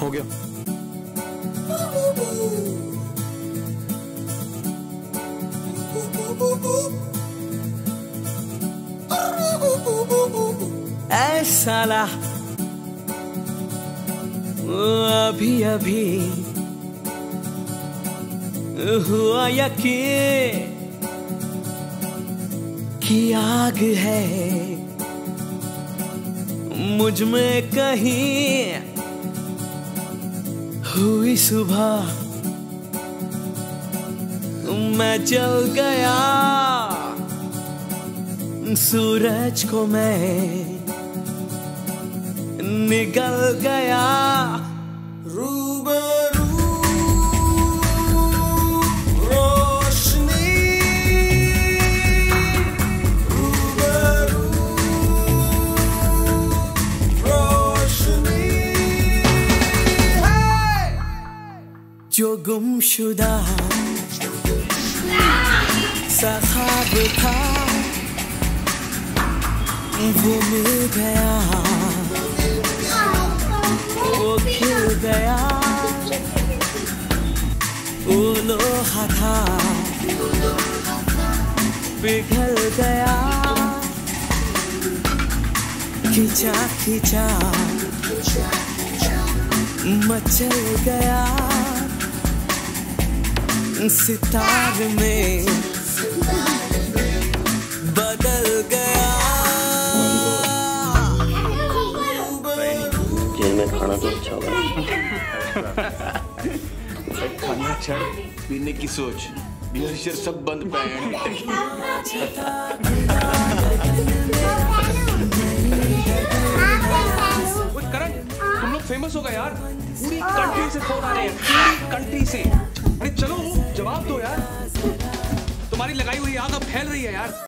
हो गया। ऐसा ला अभी अभी हुआ यकीन। कि आग है। मुझमें कहीं हुई सुबह। मैं चल गया। सूरज को मैं निकल गया। रूबरू जो गुमशुदा सा ख्वाब था। वो मिल गया। वो खिल गया। वो लोहा था। पिघल गया। खिंचा खिंचा। मचल गया। सितार में बदल गया। जेल में खाना तो अच्छा होगा खाना छड़ पीने की सोच। बियर शियर सब बंद पैन करण तुम लोग फ़ेमस हो गए यार। पूरी कंट्री से फ़ोन आ रहे हैं पूरी कंट्री से। लगाई हुई आग अब फैल रही है यार।